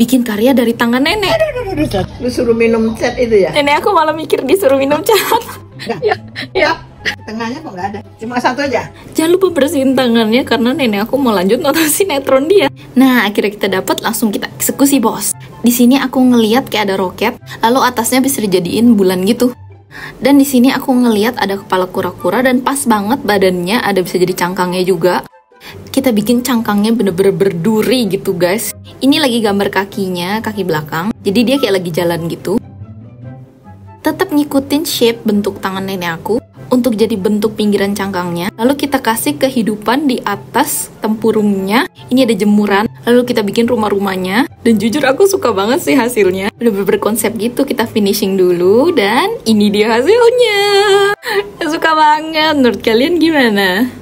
bikin karya dari tangan nenek. Lu suruh minum cat itu ya? Nenek aku malah mikir disuruh minum cat. ya, ya. Tengahnya kok nggak ada? Cuma satu aja? Jangan lupa bersihin tangannya karena nenek aku mau lanjut nonton sinetron dia. Nah, akhirnya kita dapat langsung kita eksekusi, bos. Di sini aku ngeliat kayak ada roket, lalu atasnya bisa dijadiin bulan gitu. Dan di sini aku ngeliat ada kepala kura-kura dan pas banget badannya ada bisa jadi cangkangnya juga. Kita bikin cangkangnya bener-bener berduri gitu guys. Ini lagi gambar kakinya, kaki belakang. Jadi dia kayak lagi jalan gitu. Tetap ngikutin shape bentuk tangan nenek aku untuk jadi bentuk pinggiran cangkangnya. Lalu kita kasih kehidupan di atas tempurungnya. Ini ada jemuran. Lalu kita bikin rumah-rumahnya. Dan jujur aku suka banget sih hasilnya. Udah berkonsep gitu. Kita finishing dulu dan ini dia hasilnya. Suka banget. Menurut kalian gimana?